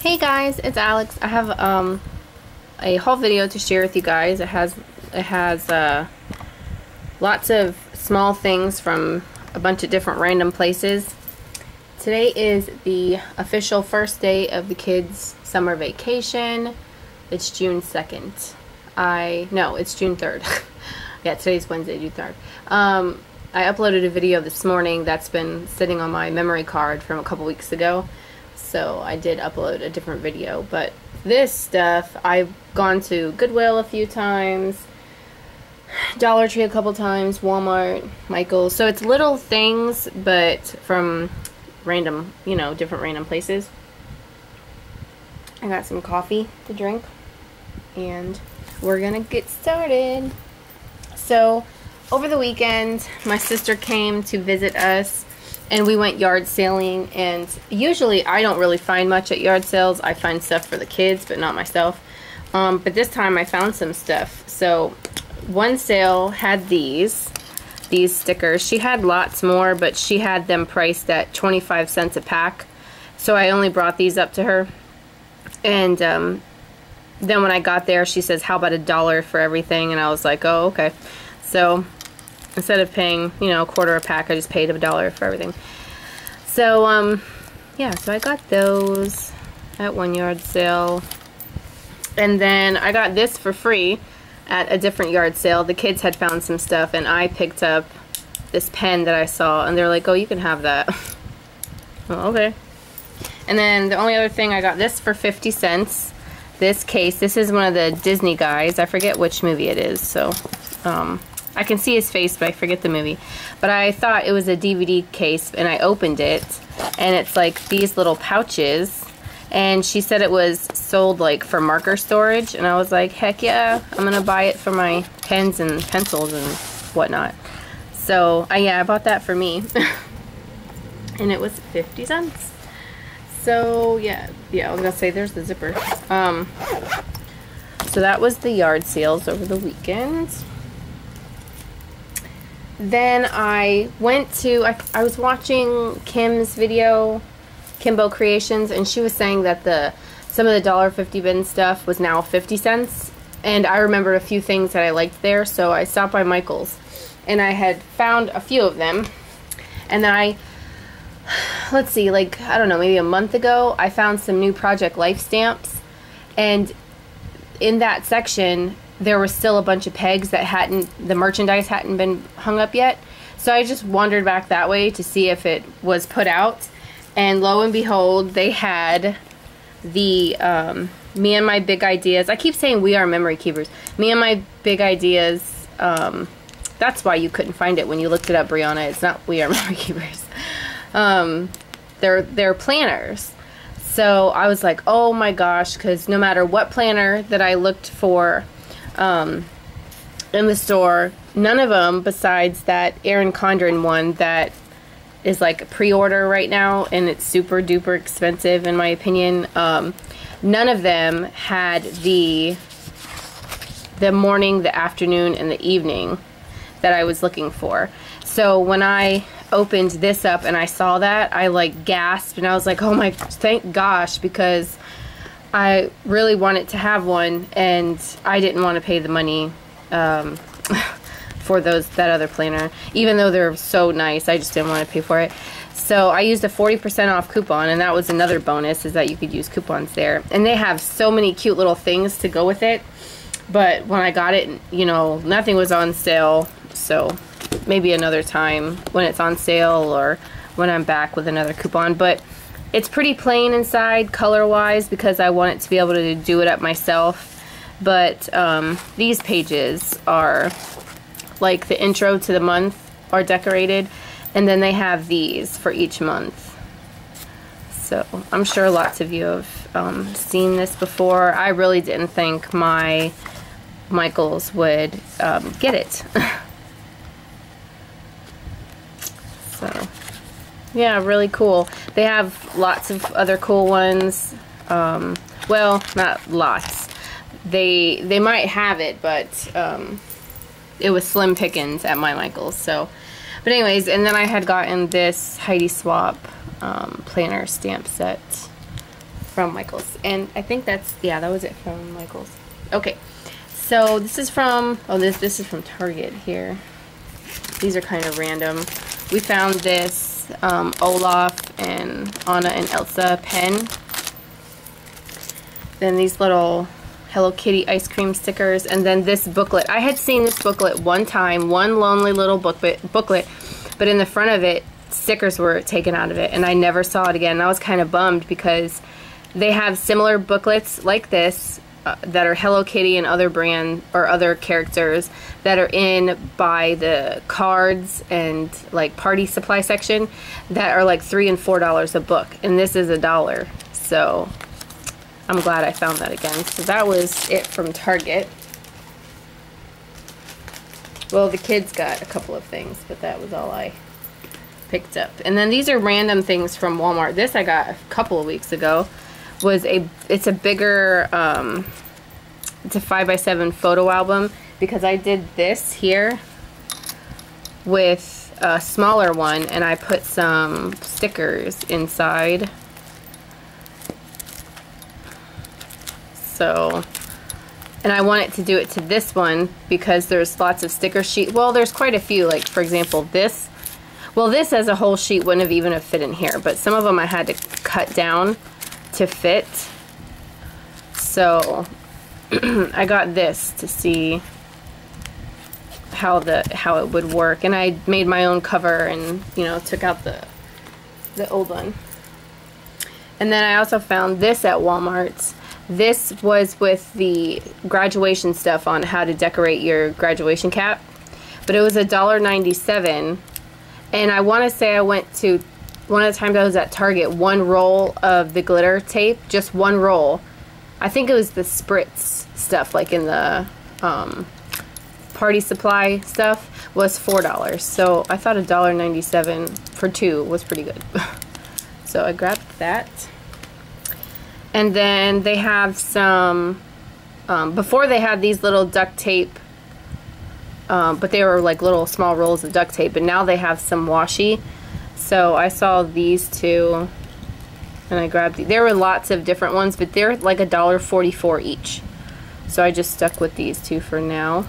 Hey guys, it's Alex. I have um, a haul video to share with you guys. It has it has uh, lots of small things from a bunch of different random places. Today is the official first day of the kids' summer vacation. It's June 2nd. I no, it's June 3rd. yeah, today's Wednesday, June 3rd. Um, I uploaded a video this morning that's been sitting on my memory card from a couple weeks ago so I did upload a different video. But this stuff, I've gone to Goodwill a few times, Dollar Tree a couple times, Walmart, Michaels. So it's little things, but from random, you know, different random places. I got some coffee to drink, and we're gonna get started. So, over the weekend, my sister came to visit us and we went yard sailing and usually I don't really find much at yard sales. I find stuff for the kids but not myself. Um, but this time I found some stuff. So one sale had these these stickers. She had lots more but she had them priced at 25 cents a pack. So I only brought these up to her. And um, then when I got there she says how about a dollar for everything and I was like oh okay. So instead of paying, you know, a quarter a pack, I just paid a dollar for everything. So, um, yeah, so I got those at one yard sale. And then I got this for free at a different yard sale. The kids had found some stuff and I picked up this pen that I saw and they're like, oh, you can have that. okay. And then the only other thing, I got this for 50 cents. This case, this is one of the Disney guys. I forget which movie it is, so um, I can see his face, but I forget the movie. But I thought it was a DVD case, and I opened it, and it's like these little pouches. And she said it was sold like for marker storage, and I was like, heck yeah, I'm gonna buy it for my pens and pencils and whatnot. So, uh, yeah, I bought that for me. and it was 50 cents. So, yeah, yeah, I was gonna say there's the zipper. Um, so that was the yard sales over the weekend then I went to, I, I was watching Kim's video, Kimbo Creations, and she was saying that the some of the $1.50 bin stuff was now 50 cents. And I remembered a few things that I liked there, so I stopped by Michaels. And I had found a few of them. And then I, let's see, like, I don't know, maybe a month ago, I found some new Project Life stamps. And in that section, there was still a bunch of pegs that hadn't, the merchandise hadn't been hung up yet. So I just wandered back that way to see if it was put out. And lo and behold, they had the um, Me and My Big Ideas. I keep saying we are memory keepers. Me and My Big Ideas. Um, that's why you couldn't find it when you looked it up, Brianna. It's not We Are Memory Keepers. Um, they're, they're planners. So I was like, oh my gosh, because no matter what planner that I looked for um, in the store. None of them, besides that Erin Condren one that is like pre-order right now, and it's super duper expensive in my opinion. Um, none of them had the the morning, the afternoon, and the evening that I was looking for. So when I opened this up and I saw that, I like gasped and I was like, oh my, thank gosh, because I really wanted to have one and I didn't want to pay the money um, for those that other planner. Even though they're so nice, I just didn't want to pay for it. So I used a 40% off coupon and that was another bonus is that you could use coupons there. And they have so many cute little things to go with it. But when I got it, you know, nothing was on sale. So maybe another time when it's on sale or when I'm back with another coupon. But it's pretty plain inside color-wise because I want it to be able to do it up myself. But um, these pages are like the intro to the month are decorated. And then they have these for each month. So I'm sure lots of you have um, seen this before. I really didn't think my Michaels would um, get it. so yeah, really cool. They have lots of other cool ones. Um, well, not lots. They they might have it, but um, it was slim pickings at my Michaels. So, but anyways, and then I had gotten this Heidi Swapp um, planner stamp set from Michaels. And I think that's, yeah, that was it from Michaels. Okay. So this is from, oh, this, this is from Target here. These are kind of random. We found this um, Olaf and Anna and Elsa pen. Then these little Hello Kitty ice cream stickers. And then this booklet. I had seen this booklet one time, one lonely little booklet, booklet but in the front of it, stickers were taken out of it. And I never saw it again. And I was kind of bummed because they have similar booklets like this uh, that are Hello Kitty and other brand or other characters that are in by the cards and like party supply section that are like three and four dollars a book and this is a dollar. So I'm glad I found that again. So that was it from Target. Well the kids got a couple of things but that was all I picked up. And then these are random things from Walmart. This I got a couple of weeks ago was a it's a bigger um, it's a 5 by 7 photo album because I did this here with a smaller one and I put some stickers inside. So and I wanted to do it to this one because there's lots of sticker sheet well there's quite a few like for example this. Well this as a whole sheet wouldn't have even have fit in here but some of them I had to cut down to fit. So I got this to see how the how it would work and I made my own cover and you know took out the the old one. And then I also found this at Walmart. This was with the graduation stuff on how to decorate your graduation cap. But it was a dollar ninety-seven, And I want to say I went to one of the times I was at Target, one roll of the glitter tape, just one roll. I think it was the spritz stuff, like in the um, party supply stuff, was $4. So I thought $1.97 for two was pretty good. so I grabbed that. And then they have some, um, before they had these little duct tape, um, but they were like little small rolls of duct tape, but now they have some washi so I saw these two and I grabbed, these. there were lots of different ones, but they're like a dollar forty-four each. So I just stuck with these two for now.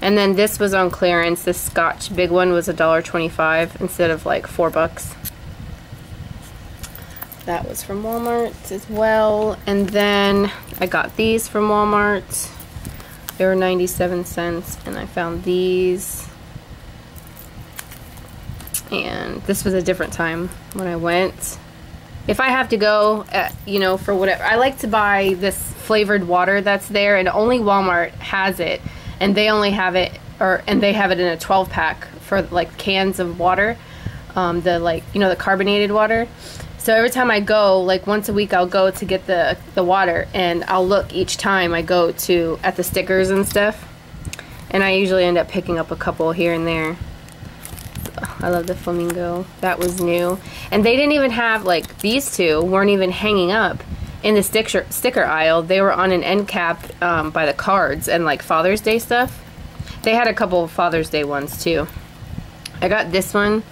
And then this was on clearance. This Scotch big one was a dollar twenty-five instead of like four bucks. That was from Walmart as well. And then I got these from Walmart. They were 97 cents. And I found these and this was a different time when I went. If I have to go, uh, you know, for whatever, I like to buy this flavored water that's there, and only Walmart has it, and they only have it, or and they have it in a 12 pack for like cans of water, um, the like you know the carbonated water. So every time I go, like once a week, I'll go to get the the water, and I'll look each time I go to at the stickers and stuff, and I usually end up picking up a couple here and there. I love the flamingo. That was new. And they didn't even have, like, these two weren't even hanging up in the sticker, sticker aisle. They were on an end cap um, by the cards and, like, Father's Day stuff. They had a couple of Father's Day ones, too. I got this one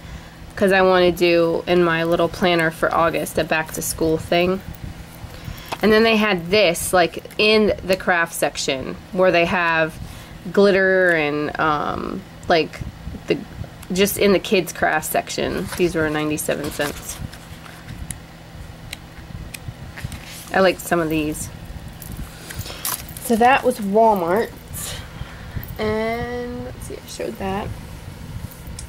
because I want to do in my little planner for August a back to school thing. And then they had this, like, in the craft section where they have glitter and, um, like, just in the kids craft section. These were 97 cents. I like some of these. So that was Walmart. And let's see, I showed that.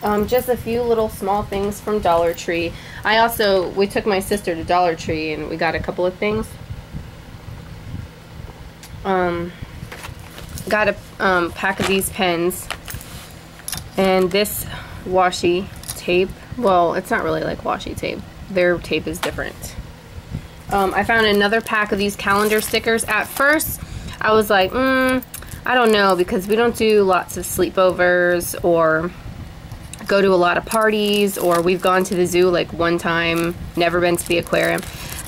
Um, just a few little small things from Dollar Tree. I also, we took my sister to Dollar Tree and we got a couple of things. Um, got a um, pack of these pens. And this washi tape. Well, it's not really like washi tape. Their tape is different. Um, I found another pack of these calendar stickers. At first, I was like, mm, I don't know because we don't do lots of sleepovers or go to a lot of parties or we've gone to the zoo like one time, never been to the aquarium.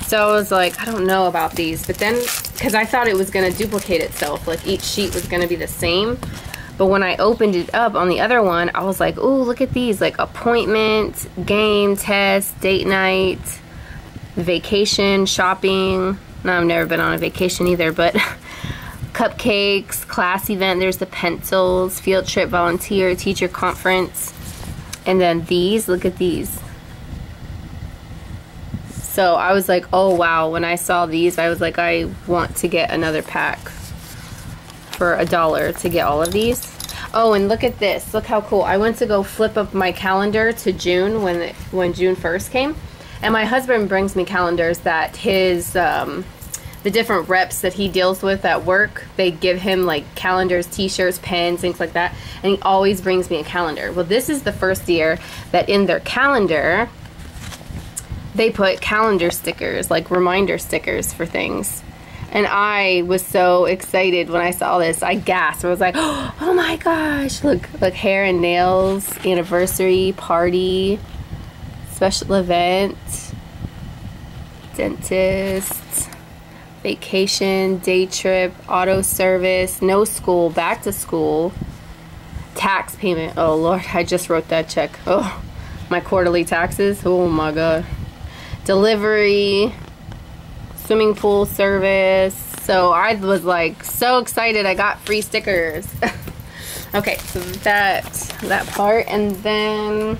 So I was like, I don't know about these. But then, because I thought it was going to duplicate itself, like each sheet was going to be the same. But when I opened it up on the other one, I was like, oh, look at these. Like appointment, game, test, date night. vacation, shopping. No, I've never been on a vacation either, but cupcakes, class event. There's the pencils, field trip, volunteer, teacher conference. And then these, look at these. So I was like, oh wow, when I saw these, I was like, I want to get another pack for a dollar to get all of these. Oh, and look at this. Look how cool. I went to go flip up my calendar to June when when June 1st came. And my husband brings me calendars that his um, the different reps that he deals with at work, they give him like calendars, t-shirts, pens, things like that. And he always brings me a calendar. Well, this is the first year that in their calendar they put calendar stickers, like reminder stickers for things. And I was so excited when I saw this. I gasped. I was like, oh my gosh, look, look, hair and nails, anniversary, party, special event, dentist, vacation, day trip, auto service, no school, back to school, tax payment. Oh Lord, I just wrote that check. Oh, my quarterly taxes. Oh my God delivery, swimming pool service. So I was like so excited I got free stickers. okay, so that that part and then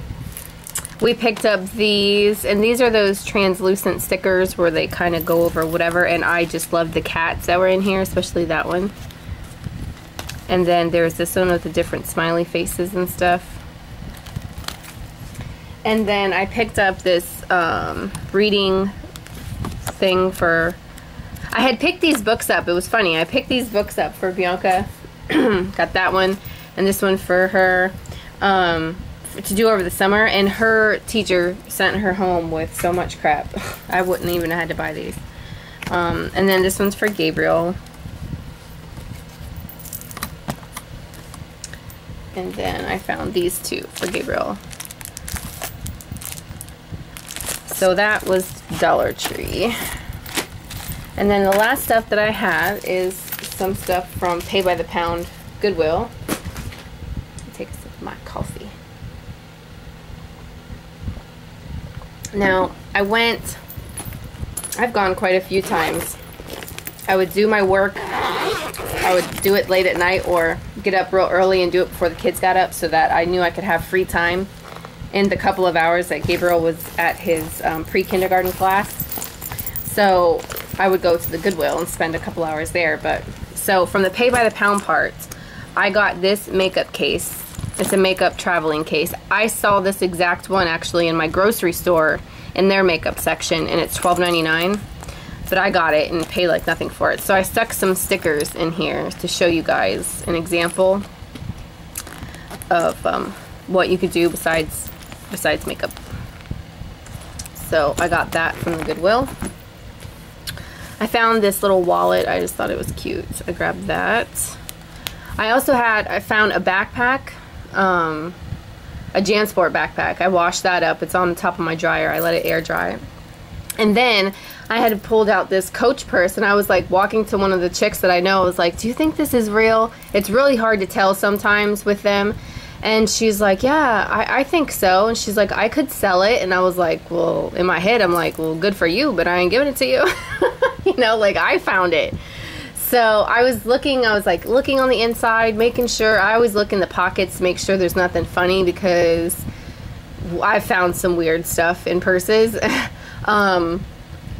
we picked up these and these are those translucent stickers where they kind of go over whatever and I just love the cats that were in here, especially that one. And then there's this one with the different smiley faces and stuff. And then I picked up this um, reading thing for... I had picked these books up. It was funny. I picked these books up for Bianca. Got that one and this one for her um, to do over the summer. And her teacher sent her home with so much crap. I wouldn't even have had to buy these. Um, and then this one's for Gabriel. And then I found these two for Gabriel. So that was Dollar Tree. And then the last stuff that I have is some stuff from Pay by the Pound Goodwill. Take a sip of my coffee. Now, I went, I've gone quite a few times. I would do my work, I would do it late at night or get up real early and do it before the kids got up so that I knew I could have free time in the couple of hours that Gabriel was at his um, pre-kindergarten class. So I would go to the Goodwill and spend a couple hours there. But so from the pay by the pound part, I got this makeup case. It's a makeup traveling case. I saw this exact one actually in my grocery store in their makeup section and it's $12.99 but I got it and paid like nothing for it. So I stuck some stickers in here to show you guys an example of um, what you could do besides besides makeup. So I got that from the Goodwill. I found this little wallet. I just thought it was cute. I grabbed that. I also had, I found a backpack, um, a Jansport backpack. I washed that up. It's on the top of my dryer. I let it air dry. And then I had pulled out this Coach purse and I was like walking to one of the chicks that I know. I was like, do you think this is real? It's really hard to tell sometimes with them. And she's like, yeah, I, I think so. And she's like, I could sell it. And I was like, well, in my head, I'm like, well, good for you, but I ain't giving it to you. you know, like I found it. So I was looking, I was like looking on the inside, making sure, I always look in the pockets to make sure there's nothing funny because I found some weird stuff in purses. um,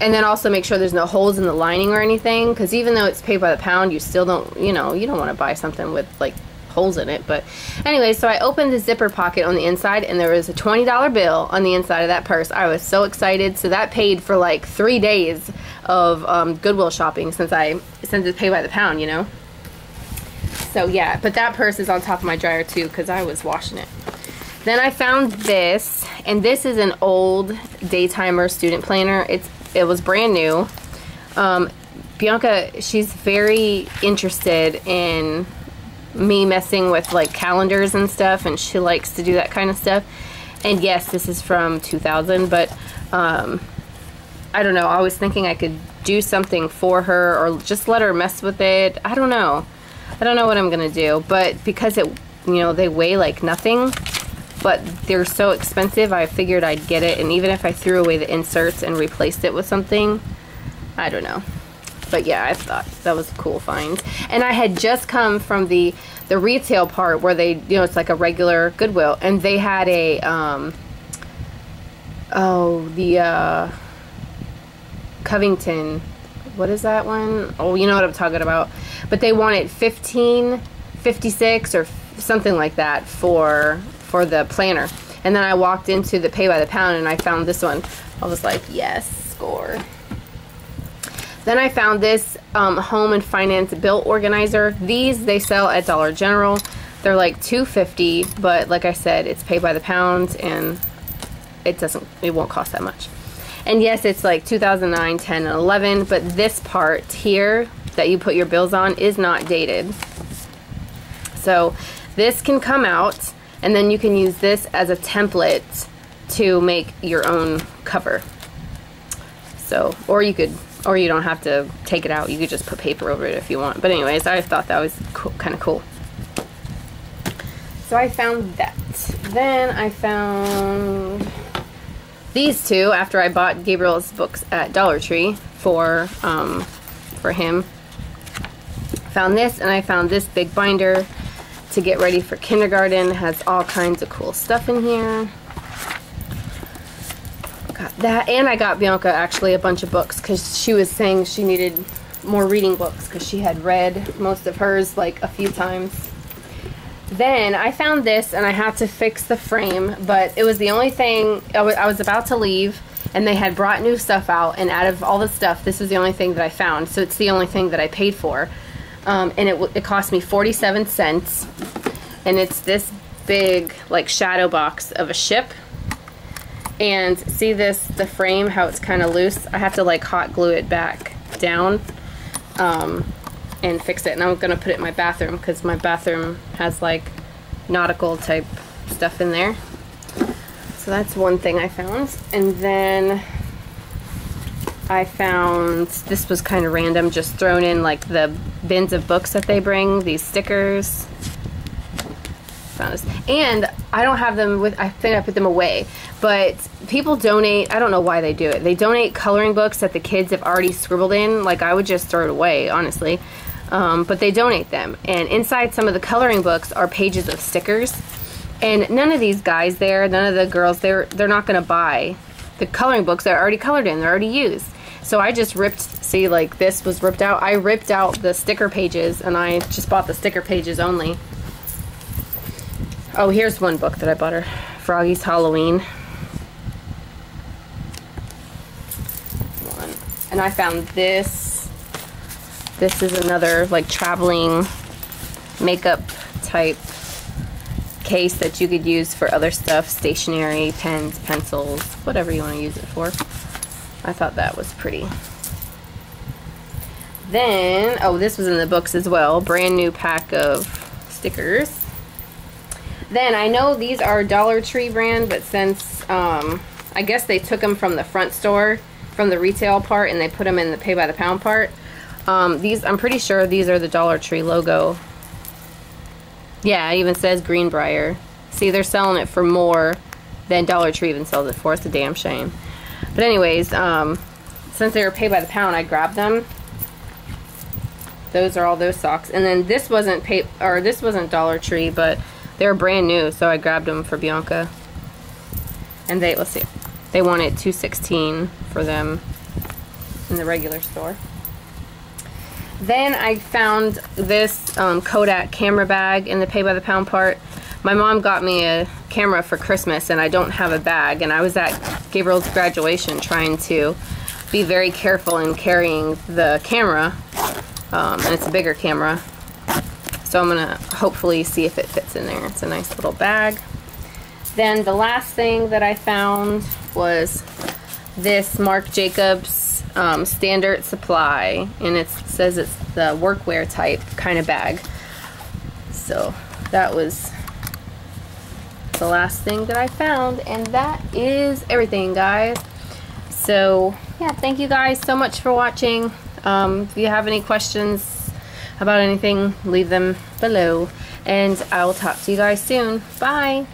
and then also make sure there's no holes in the lining or anything because even though it's paid by the pound, you still don't, you know, you don't want to buy something with like holes in it. But anyway, so I opened the zipper pocket on the inside and there was a $20 bill on the inside of that purse. I was so excited. So that paid for like three days of um, Goodwill shopping since I since it's pay by the pound, you know. So yeah, but that purse is on top of my dryer too because I was washing it. Then I found this, and this is an old Daytimer student planner. It's it was brand new. Um, Bianca, she's very interested in me messing with like calendars and stuff and she likes to do that kind of stuff. And yes this is from 2000 but um, I don't know. I was thinking I could do something for her or just let her mess with it. I don't know. I don't know what I'm gonna do but because it you know they weigh like nothing but they're so expensive I figured I'd get it. And even if I threw away the inserts and replaced it with something I don't know but yeah I thought that was a cool find and I had just come from the the retail part where they you know it's like a regular Goodwill and they had a um oh the uh Covington what is that one? Oh, you know what I'm talking about. But they wanted 15, 56 or something like that for for the planner. And then I walked into the pay by the pound and I found this one. I was like, yes, score. Then I found this um, home and finance bill organizer. These they sell at Dollar General. They're like 250, but like I said, it's paid by the pound and it doesn't it won't cost that much. And yes, it's like 2009, 10, and 11, but this part here that you put your bills on is not dated. So this can come out and then you can use this as a template to make your own cover. So, or you could, or you don't have to take it out. You could just put paper over it if you want. But anyways, I thought that was cool, kind of cool. So I found that. Then I found these two after I bought Gabriel's books at Dollar Tree for um, for him. Found this and I found this big binder to get ready for kindergarten. Has all kinds of cool stuff in here. That and I got Bianca actually a bunch of books because she was saying she needed more reading books because she had read most of hers like a few times. Then I found this and I had to fix the frame, but it was the only thing, I, I was about to leave and they had brought new stuff out and out of all the stuff, this was the only thing that I found. So it's the only thing that I paid for. Um, and it, it cost me 47 cents. And it's this big like shadow box of a ship. And see this, the frame, how it's kind of loose? I have to like hot glue it back down. Um, and fix it. And I'm gonna put it in my bathroom because my bathroom has like nautical type stuff in there. So that's one thing I found. And then I found, this was kind of random, just thrown in like the bins of books that they bring, these stickers. And I don't have them with, I think I put them away, but people donate, I don't know why they do it. They donate coloring books that the kids have already scribbled in. Like I would just throw it away, honestly um, but they donate them. And inside some of the coloring books are pages of stickers. And none of these guys there, none of the girls, they're, they're not going to buy the coloring books. They're already colored in. They're already used. So I just ripped, see like this was ripped out. I ripped out the sticker pages and I just bought the sticker pages only. Oh, here's one book that I bought her. Froggy's Halloween. One. And I found this this is another like traveling makeup type case that you could use for other stuff, stationery, pens, pencils, whatever you want to use it for. I thought that was pretty. Then, oh, this was in the books as well. Brand new pack of stickers. Then, I know these are Dollar Tree brand, but since, um, I guess they took them from the front store, from the retail part, and they put them in the pay by the pound part. Um, these, I'm pretty sure these are the Dollar Tree logo. Yeah, it even says Greenbrier. See, they're selling it for more than Dollar Tree even sells it for. It's a damn shame. But anyways, um, since they were paid by the pound, I grabbed them. Those are all those socks. And then this wasn't pay or this wasn't Dollar Tree, but they were brand new, so I grabbed them for Bianca. And they, let's see, they wanted 216 for them in the regular store. Then I found this um, Kodak camera bag in the pay by the pound part. My mom got me a camera for Christmas and I don't have a bag and I was at Gabriel's graduation trying to be very careful in carrying the camera um, and it's a bigger camera so I'm gonna hopefully see if it fits in there. It's a nice little bag. Then the last thing that I found was this Marc Jacobs um, standard supply and it says it's the workwear type kind of bag so that was the last thing that I found and that is everything guys so yeah thank you guys so much for watching um, if you have any questions about anything leave them below. And I'll talk to you guys soon. Bye